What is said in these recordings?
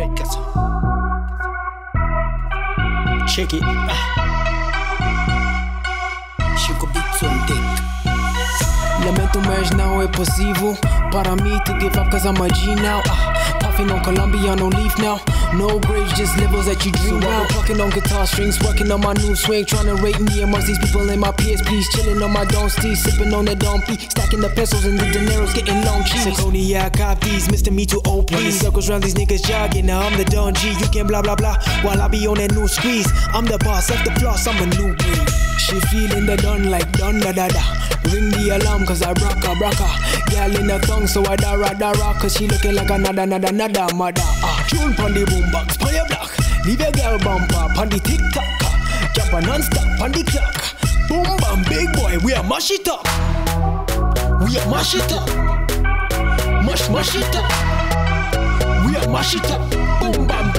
Red Castle. Check it. Chico Beats on deck. Lamento, mas não é possível para mim to give up cause I'm a G now. Uh, puffing on Columbia, no leaf now. No graves, just levels that you dream so about. Plucking on guitar strings, working on my new swing. Trying to rate me amongst these people in my peers, please. Chilling on my Don Steve, sipping on that Don P. Stacking the pesos and the dineros, getting long cheese. Seconia, I cop these, Mr. Me Too OP. Running circles around these niggas jogging. Now I'm the Don G. You can blah blah blah while I be on that new squeeze. I'm the boss, F the floss, I'm a new breed. She feeling the done like done da da da. Ring the alarm cause I rock a brocka. Girl in a thong so I dara dara cause she looking like another another another mother. Ah, tune pon the boombox, pon your block. Leave your girl bumper pon the tick tock. Jump a non-stop pon the clock. Boom bam big boy, we are mash it up. We are mash it up. Mash mash it up. We are mash it up. Boom bam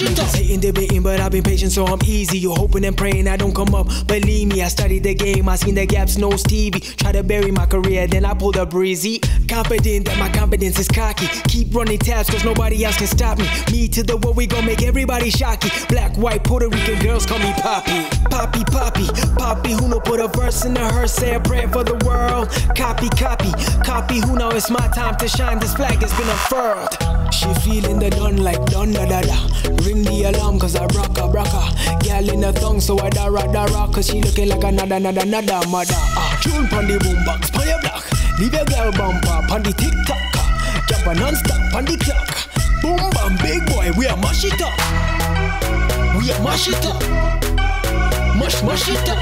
big boy, we are mash it up. Hating debating, but I've been patient, so I'm easy. You hoping and praying I don't come up. Believe me, I studied the game, I seen the gaps, no Stevie. Try to bury my career, then I pulled a breezy. Confident that my confidence is cocky. Keep running tabs, cause nobody else can stop me. Me to the world, we gon' make everybody shocky. Black, white, Puerto Rican girls call me Poppy. Poppy, Poppy, Poppy, who know put a verse in the hearse, say a prayer for the world. Copy, copy, copy, who know it's my time to shine. This flag has been unfurled. She feeling the done like done da da da. Ring the alarm cause I rock a brocka. Girl in a thong so I dara dara cause she looking like another another another mother. Ah, tune pon the boombox, pon your block. Leave your girl bumper pon the tick tock. Jump a non-stop pon the clock. Boom bam big boy, we are mash it up. We are mash it up. Mash mash it up.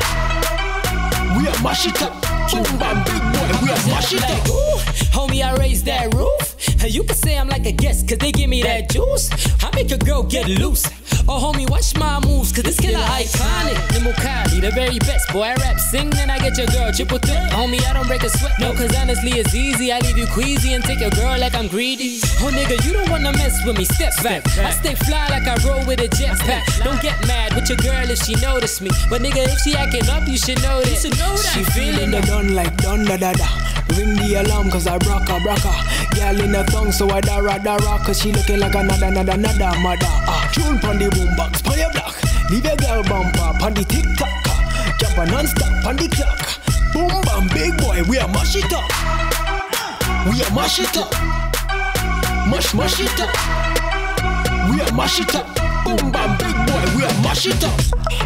We are mash it up. Big boy, we are mash it like, up. ooh, homie, I raised that roof. You can say I'm like a guest, cause they give me that juice. I make a girl get loose. Oh, homie, watch my moves, cause this Killa iconic. Nimokari, the very best. Boy, I rap, sing, then I get your girl triple threat. Homie, I don't break a sweat. No, cause honestly, it's easy. I leave you queasy and take your girl like I'm greedy. Oh, nigga, you don't wanna mess with me. Step back. I stay fly like I roll with a jetpack. Don't get mad with your girl if she notice me. But nigga, if she acting up, you should know that. She feeling the done like done da da da. Ring the alarm cause I rock a brocka. Girl in a thong so I dara dara cause she looking like another another another mother. Ah, tune pon the boombox, pon your block. Leave your girl bumper pon the tick a non-stop pon the clock. Boom bam big boy, we are mash it up. We are mash it up. Mash mash it up. We are mash it up. Boom bam big boy, we are mash it up.